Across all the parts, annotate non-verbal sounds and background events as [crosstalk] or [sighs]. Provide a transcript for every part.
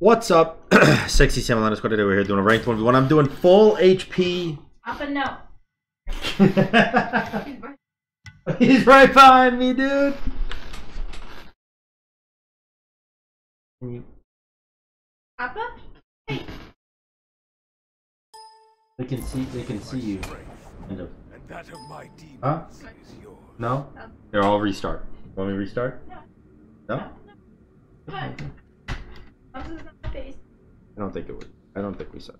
What's up? [clears throat] Sexy Sam Atlantis, what today we're here doing a ranked 1v1. I'm doing full HP. Up and no. [laughs] He's right behind me, dude. Appa? They can see. They can see you. Kind of. And that of my Huh? is yours. No. Oh. Here, I'll restart. Want me to restart? No. No. What? I don't think it would. I don't think we said.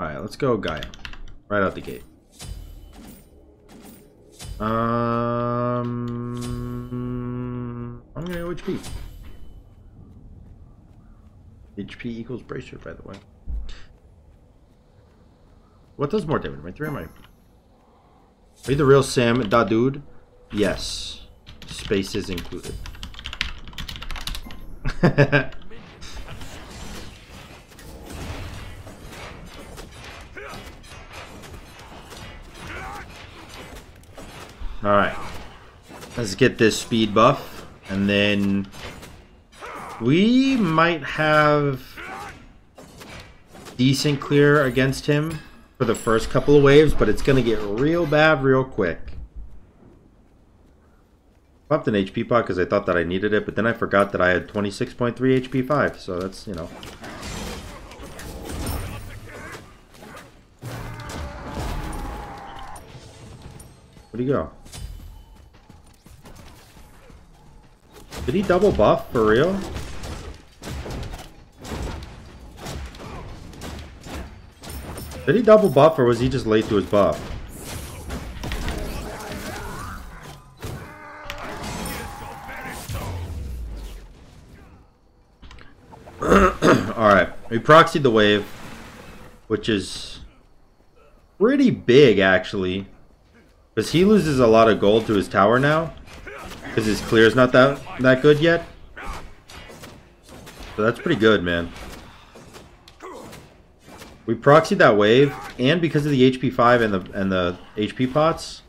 All right, let's go, Gaia. Right out the gate. Um, I'm gonna go HP. HP equals bracer, by the way. What does more damage? My three or my? Are you the real Sam da dude? Yes. Space is included. [laughs] Alright. Let's get this speed buff. And then we might have decent clear against him for the first couple of waves, but it's going to get real bad real quick. Popped an HP pot because I thought that I needed it, but then I forgot that I had 26.3 HP 5, so that's, you know. Where'd he go? Did he double buff for real? Did he double buff or was he just late to his buff? We proxied the wave, which is pretty big actually. Because he loses a lot of gold to his tower now. Because his clear is not that, that good yet. So that's pretty good, man. We proxied that wave, and because of the HP 5 and the and the HP pots,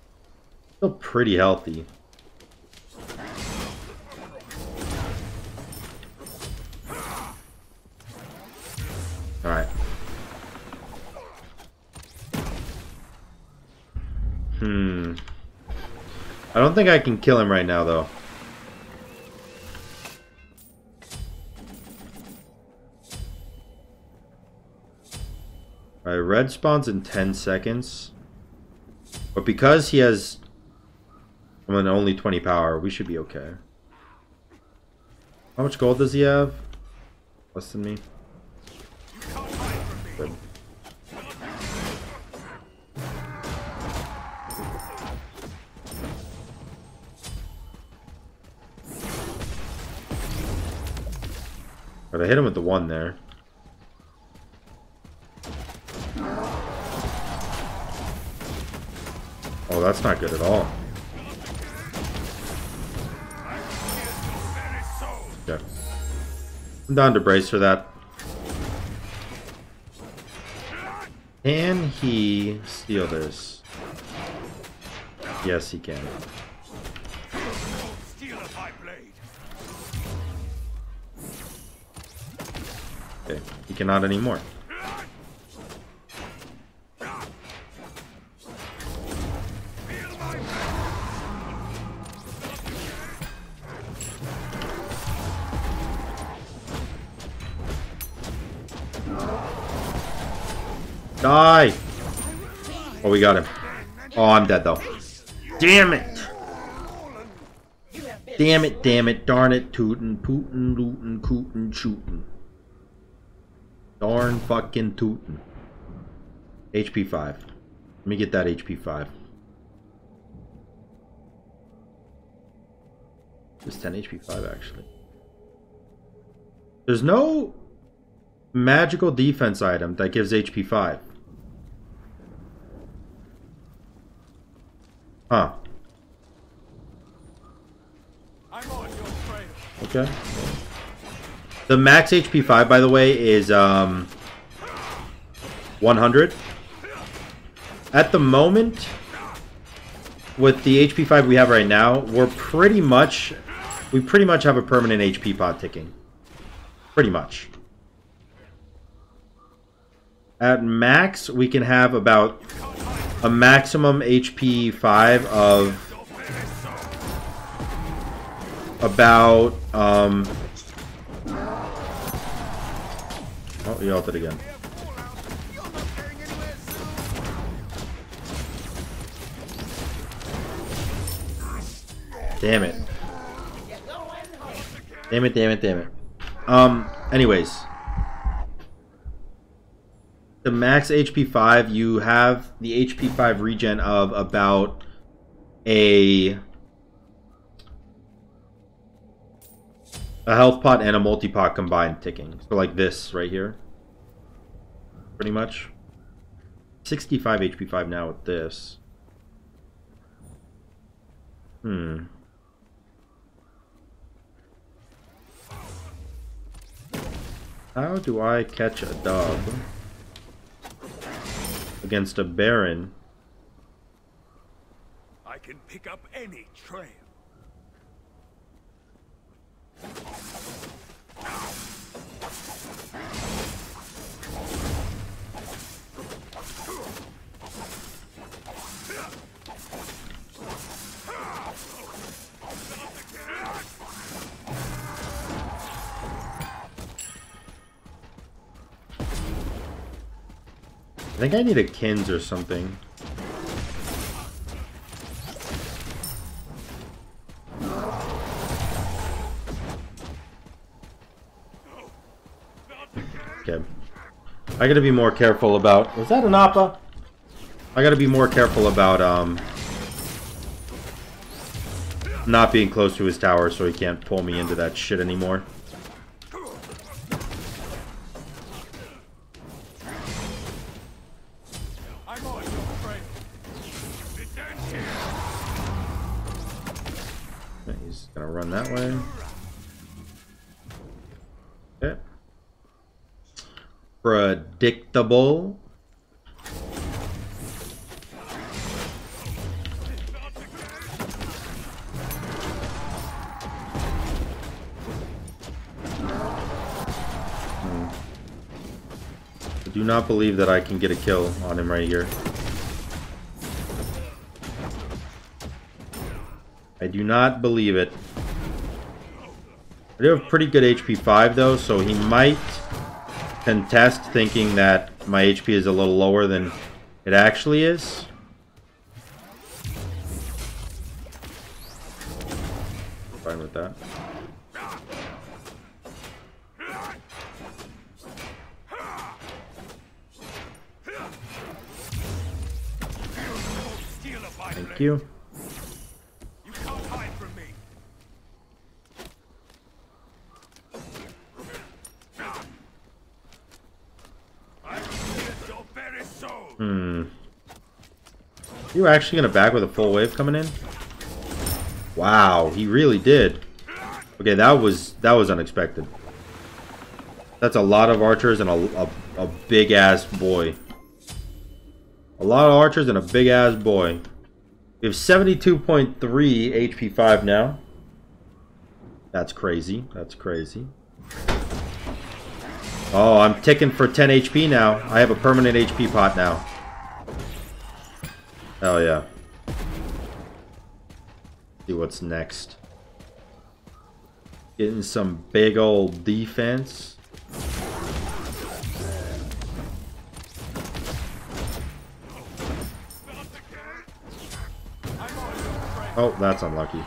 still pretty healthy. Hmm. I don't think I can kill him right now, though. Alright, red spawns in 10 seconds. But because he has I mean, only 20 power, we should be okay. How much gold does he have? Less than me. I hit him with the one there. Oh, that's not good at all. Okay. I'm down to brace for that. Can he steal this? Yes, he can. He cannot anymore. Die! Oh, we got him. Oh, I'm dead though. Damn it! Damn it, damn it, darn it, tootin', pootin', lootin', cootin', shootin'. Darn fucking tootin'. HP 5. Let me get that HP 5. Just 10 HP 5 actually. There's no magical defense item that gives HP 5. Huh. I'm on your trail. Okay. The max HP 5, by the way, is um 100. At the moment, with the HP 5 we have right now, we're pretty much we pretty much have a permanent HP pot ticking. Pretty much. At max, we can have about a maximum HP 5 of about um he ulted again. Damn it. Damn it, damn it, damn it. Um, anyways. The max HP 5, you have the HP 5 regen of about a a health pot and a multi pot combined ticking. So like this right here. Pretty much. 65 HP 5 now with this. Hmm. How do I catch a dog against a Baron? I can pick up any trail. Think I need a Qin's or something. Okay. I gotta be more careful about... Was that an Appa? I gotta be more careful about, um... Not being close to his tower so he can't pull me into that shit anymore. Gonna run that way. Okay. Predictable. Hmm. I do not believe that I can get a kill on him right here. I do not believe it. I do have pretty good HP 5 though, so he might contest thinking that my HP is a little lower than it actually is. Fine with that. Thank. You can't hide from me. I will pierce your very soul. Hmm. You actually gonna back with a full wave coming in? Wow, he really did. Okay, that was that was unexpected. That's a lot of archers and a, a, a big ass boy. A lot of archers and a big ass boy. We have 72.3 HP 5 now. That's crazy. That's crazy. Oh, I'm ticking for 10 HP now. I have a permanent HP pot now. Hell yeah. See what's next. Getting some big old defense. Oh, that's unlucky.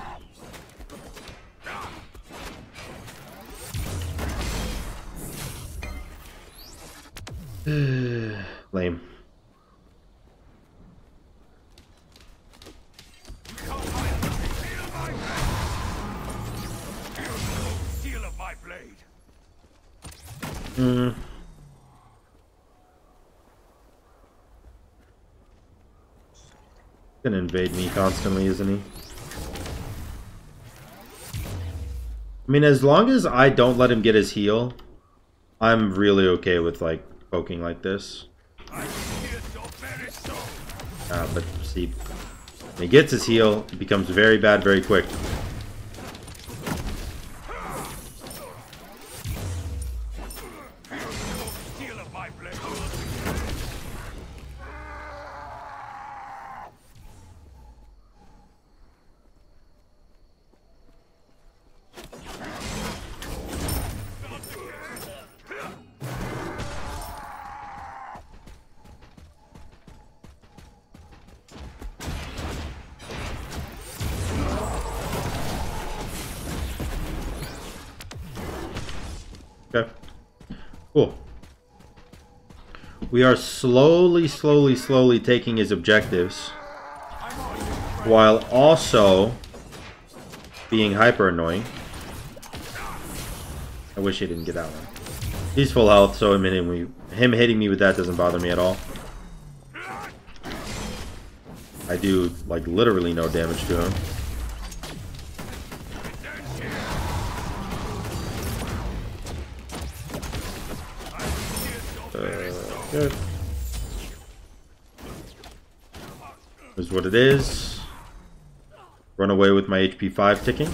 [sighs] Lame. Constantly, isn't he? I mean, as long as I don't let him get his heal, I'm really okay with, like, poking like this. Uh, but see, he gets his heal, it becomes very bad very quick. Slowly, slowly, slowly taking his objectives. While also being hyper annoying. I wish he didn't get that one. He's full health, so him hitting me, him hitting me with that doesn't bother me at all. I do, like, literally no damage to him. Uh, good. Is what it is. Run away with my HP 5 ticking.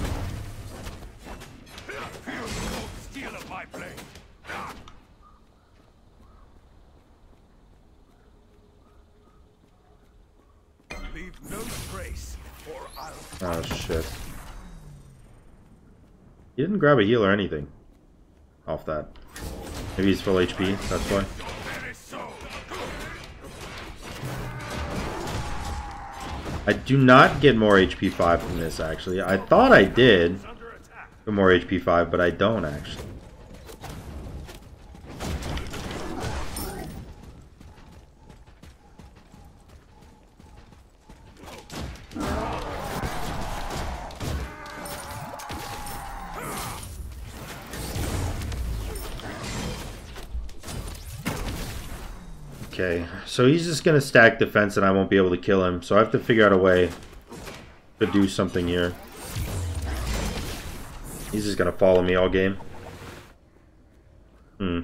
Oh shit. He didn't grab a heal or anything. Off that. Maybe he's full HP, that's why. I do not get more HP 5 from this actually. I thought I did get more HP 5, but I don't actually. So he's just gonna stack defense and I won't be able to kill him, so I have to figure out a way to do something here. He's just gonna follow me all game. Hmm.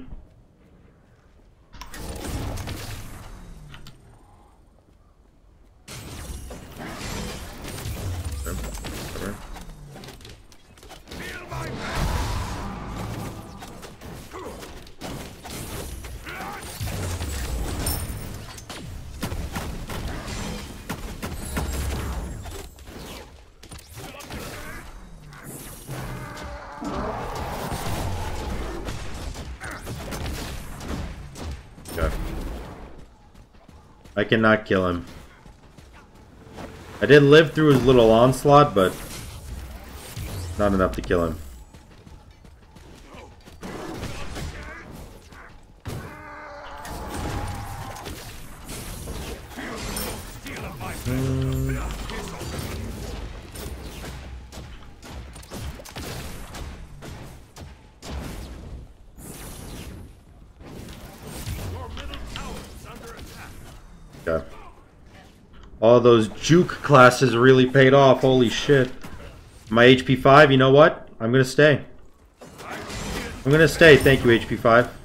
I cannot kill him. I did live through his little onslaught, but not enough to kill him. Okay. All those juke classes really paid off. Holy shit. My HP 5, you know what? I'm gonna stay. I'm gonna stay. Thank you, HP 5.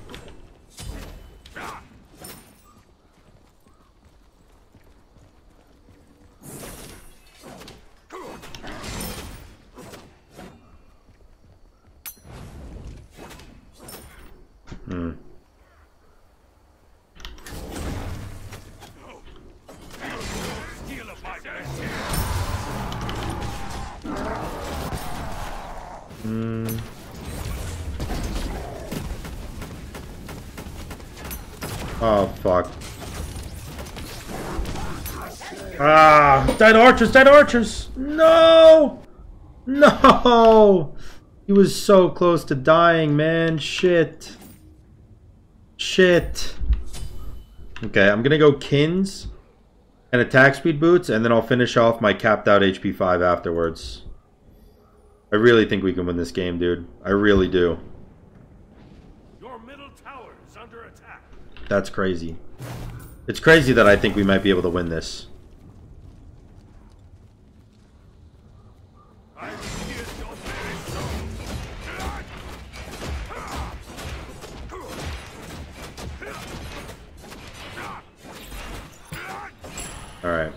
Archers! Dead archers! No! No! He was so close to dying, man. Shit. Shit. Okay, I'm gonna go Qin's and attack speed boots, and then I'll finish off my capped out HP 5 afterwards. I really think we can win this game, dude. I really do. Your middle tower is under attack. That's crazy. It's crazy that I think we might be able to win this. Alright.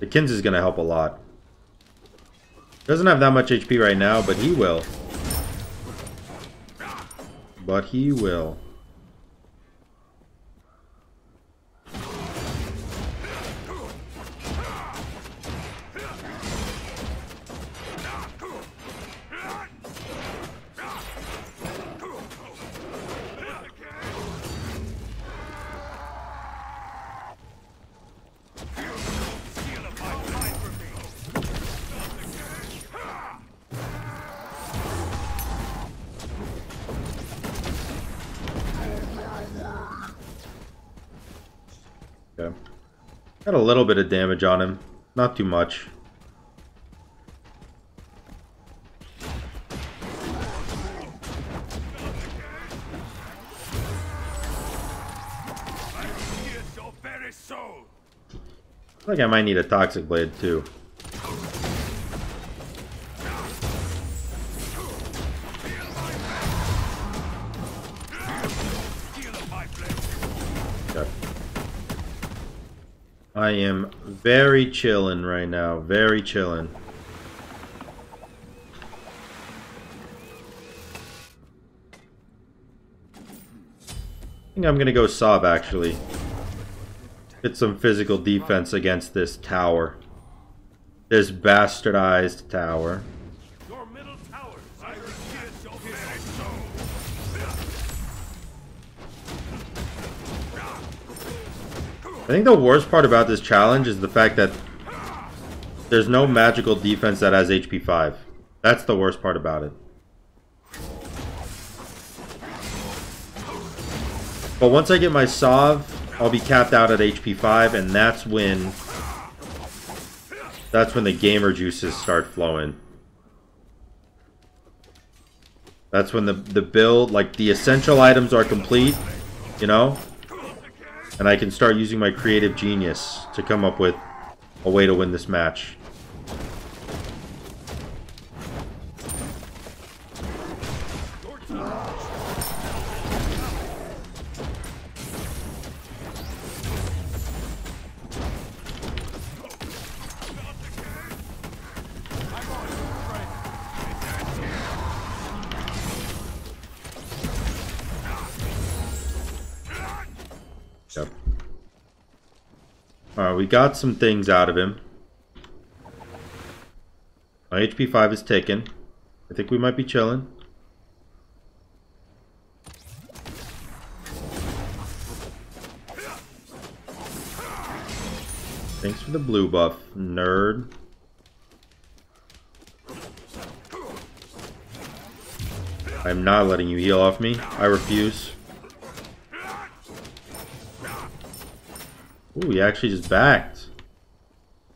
The Qin's is going to help a lot. Doesn't have that much HP right now, but he will. But he will. Got a little bit of damage on him. Not too much. I think I might need a Toxic Blade too. I am very chillin' right now. Very chillin'. I think I'm gonna go Sov actually. Get some physical defense against this tower. This bastardized tower. I think the worst part about this challenge is the fact that there's no magical defense that has HP 5. That's the worst part about it. But once I get my Sov, I'll be capped out at HP 5, and that's when... That's when the gamer juices start flowing. That's when the, the build, like, the essential items are complete, you know? And I can start using my creative genius to come up with a way to win this match. Got some things out of him. My HP 5 is taken. I think we might be chilling. Thanks for the blue buff, nerd. I'm not letting you heal off me. I refuse. Ooh, he actually just backed.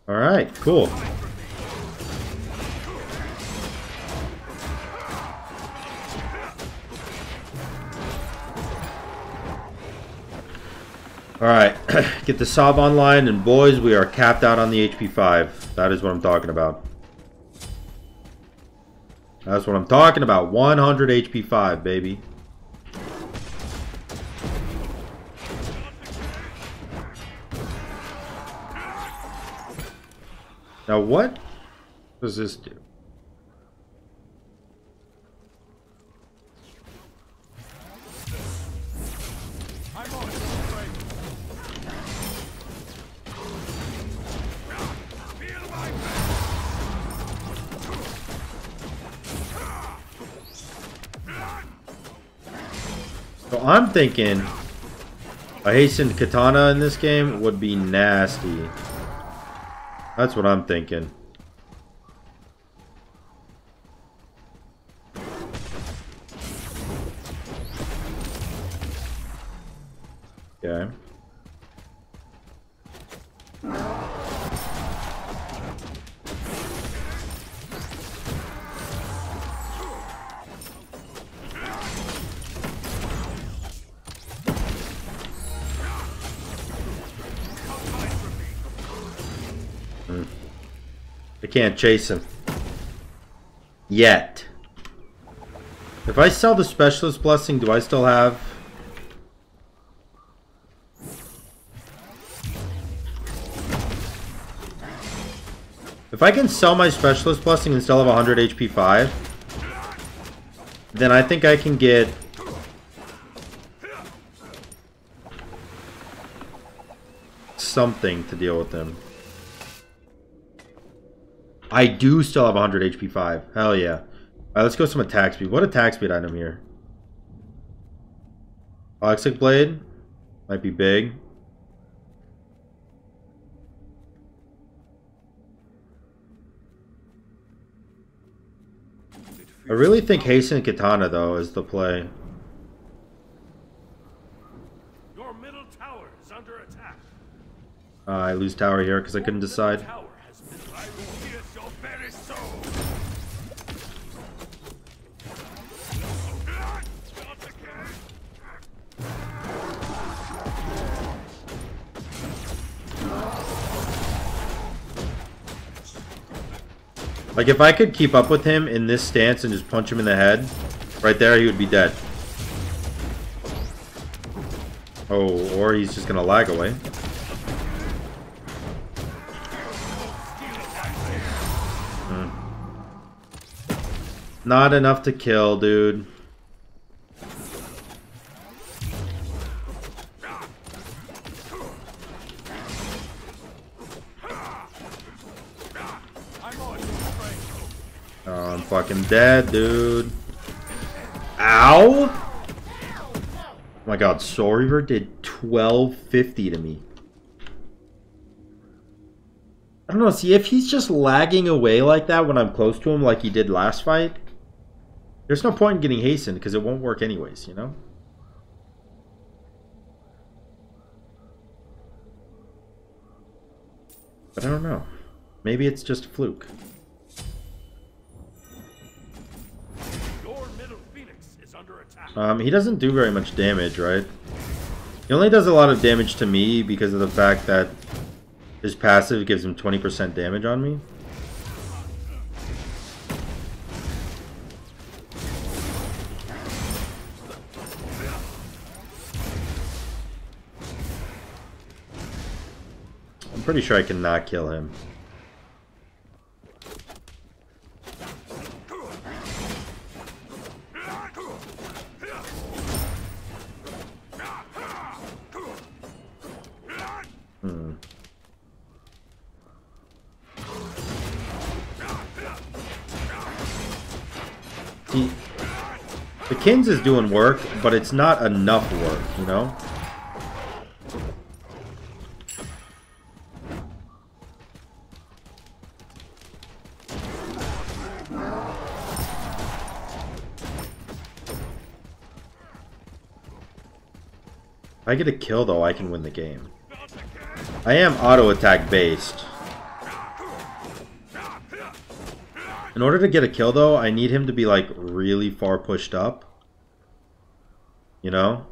Alright, cool. Alright, [clears throat] get the Sov online, and boys, we are capped out on the HP 5. That is what I'm talking about. That's what I'm talking about. 100 HP 5, baby. Now what does this do? So I'm thinking a hastened katana in this game would be nasty. That's what I'm thinking. I can't chase him. Yet. If I sell the specialist blessing, do I still have... If I can sell my Specialist Blessing and still have 100 HP 5, then I think I can get... something to deal with him. I do still have 100 HP 5. Hell yeah. Alright, let's go some attack speed. What attack speed item here? Toxic Blade? Might be big. I really think Hasten Katana, though, is the play. Your middle tower is under attack. Uh, I lose tower here because I couldn't decide. Like, if I could keep up with him in this stance and just punch him in the head, right there, he would be dead. Oh, or he's just gonna lag away. Hmm. Not enough to kill, dude. Fucking dead, dude. Ow! Oh my god, Soul Reaver did 1250 to me. I don't know, see, if he's just lagging away like that when I'm close to him like he did last fight, there's no point in getting hastened because it won't work anyways, you know? But I don't know. Maybe it's just a fluke. Um, he doesn't do very much damage, right? He only does a lot of damage to me because of the fact that his passive gives him 20% damage on me. I'm pretty sure I can not kill him. Qin's is doing work, but it's not enough work, you know? If I get a kill, though, I can win the game. I am auto attack based. In order to get a kill though, I need him to be like really far pushed up. You know?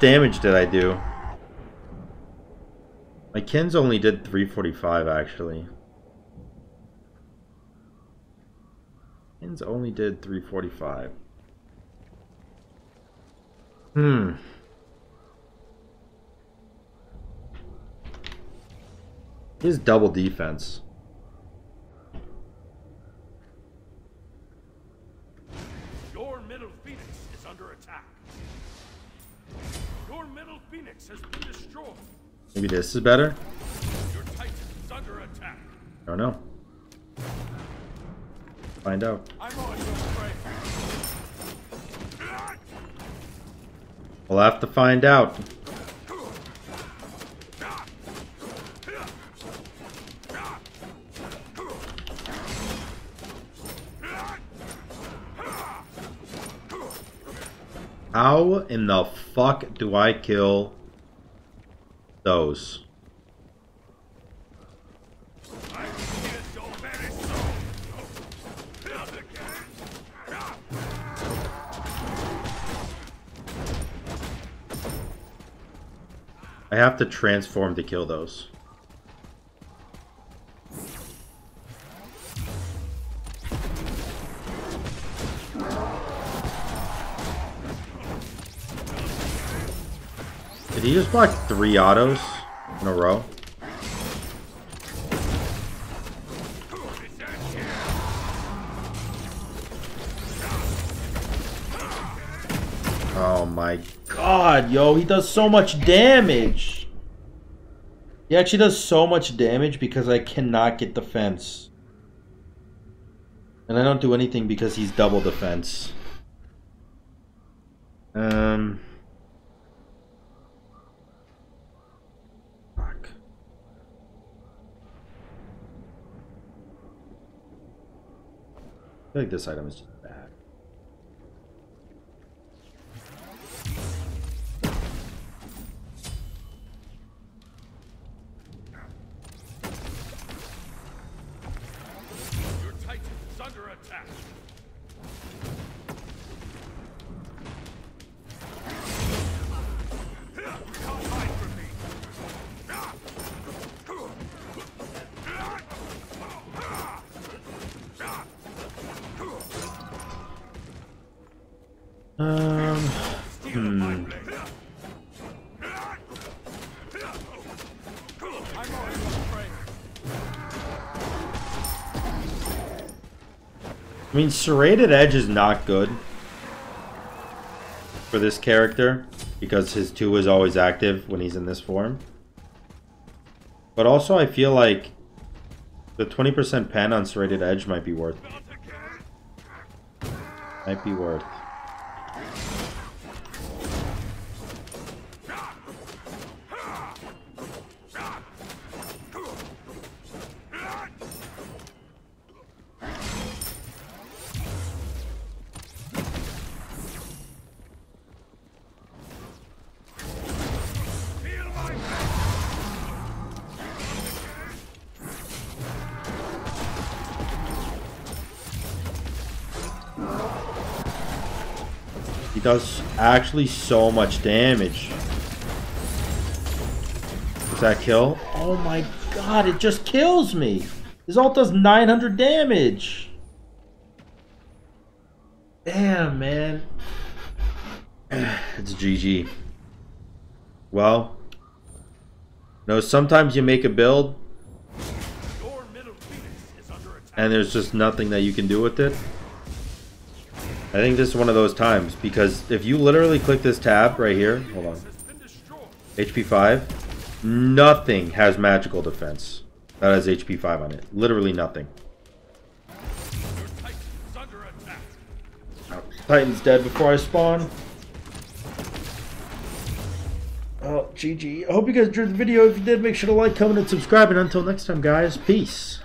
Damage did I do? My Qin's only did 345 actually. Qin's only did 345. Hmm. His double defense. Maybe this is better? Your is under attack. I don't know. Find out. I'm on your. We'll have to find out. How in the fuck do I kill those. I have to transform to kill those. Just block three autos in a row? Oh my god, yo, he does so much damage. He actually does so much damage because I cannot get defense. And I don't do anything because he's double defense. Um. Fuck. I feel like this item is I mean, Serrated Edge is not good for this character because his 2 is always active when he's in this form. But also, I feel like the 20% pen on Serrated Edge might be worth. Might be worth. Actually so much damage. Does that kill? Oh my god, it just kills me. His ult does 900 damage. Damn, man. [sighs] It's GG. Well, no, sometimes you make a build Your middle phoenix is under attack. and there's just nothing that you can do with it. I think this is one of those times because if you literally click this tab right here, hold on. HP 5, nothing has magical defense that has HP 5 on it. Literally nothing. Titan's dead before I spawn. Oh, GG. I hope you guys enjoyed the video. If you did, make sure to like, comment, and subscribe. And until next time, guys, peace.